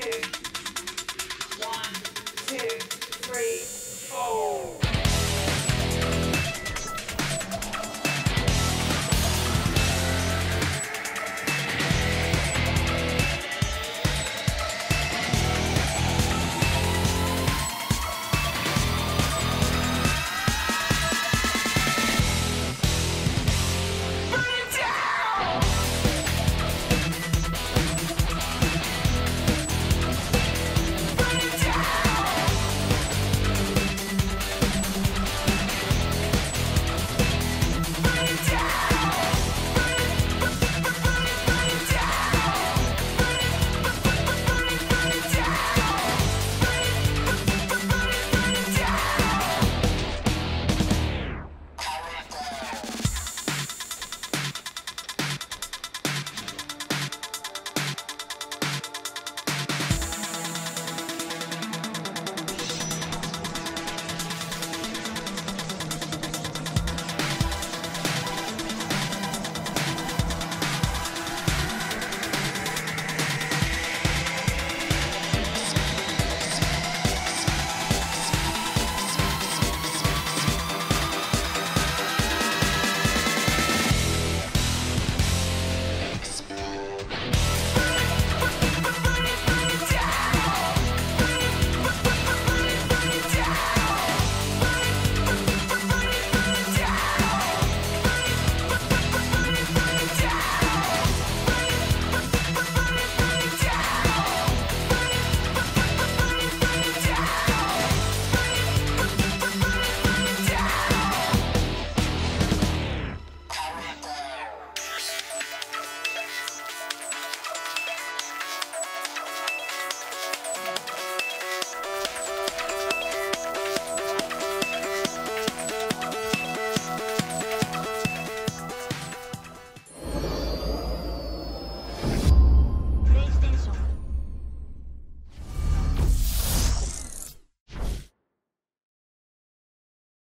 kids.